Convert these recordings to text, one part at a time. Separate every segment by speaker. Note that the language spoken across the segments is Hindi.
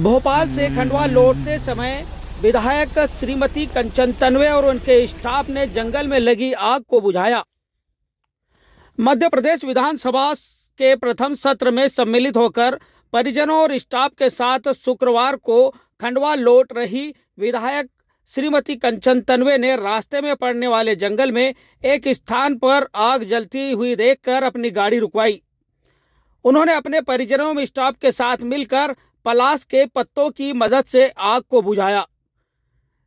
Speaker 1: भोपाल से खंडवा लौटते समय विधायक श्रीमती कंचन तनवे और उनके स्टाफ ने जंगल में लगी आग को बुझाया। मध्य प्रदेश विधानसभा के प्रथम सत्र में सम्मिलित होकर परिजनों और स्टाफ के साथ शुक्रवार को खंडवा लौट रही विधायक श्रीमती कंचन तनवे ने रास्ते में पड़ने वाले जंगल में एक स्थान पर आग जलती हुई देखकर अपनी गाड़ी रुकवाई। उन्होंने अपने परिजनों में स्टाफ के साथ मिलकर पलाश के पत्तों की मदद से आग को बुझाया।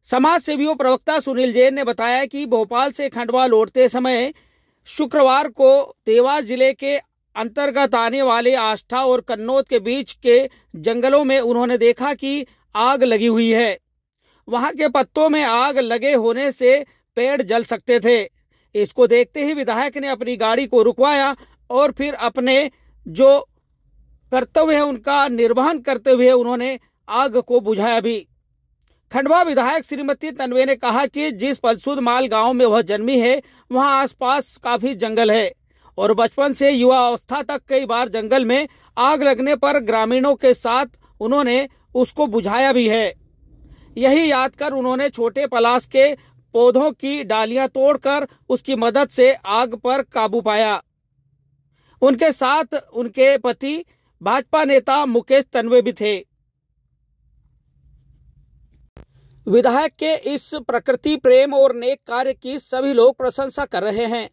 Speaker 1: समाज सेवियों प्रवक्ता सुनील जैन ने बताया कि भोपाल से खंडवा लौटते समय शुक्रवार को देवास ज़िले के अंतर्गत आने वाले आष्ठा और कन्नौज के बीच के जंगलों में उन्होंने देखा कि आग लगी हुई है। वहाँ के पत्तों में आग लगे होने से पेड़ जल सकते थे। इसको देखते ही विधायक ने अपनी गाड़ी को रुकवाया और फिर अपने जो कर्तव्य है उनका निर्वहन करते हुए उन्होंने आग को बुझाया भी। खंडवा विधायक श्रीमती तनवे ने कहा कि जिस पलसुद माल गाँव में वह जन्मी है, वहाँ आसपास काफ़ी जंगल है और बचपन से युवा अवस्था तक कई बार जंगल में आग लगने पर ग्रामीणों के साथ उन्होंने उसको बुझाया भी है। यही याद कर उन्होंने छोटे पलाश के पौधों की डालियाँ तोड़कर उसकी मदद से आग पर काबू पाया। उनके साथ उनके पति भाजपा नेता मुकेश तनवे भी थे। विधायक के इस प्रकृति प्रेम और नेक कार्य की सभी लोग प्रशंसा कर रहे हैं।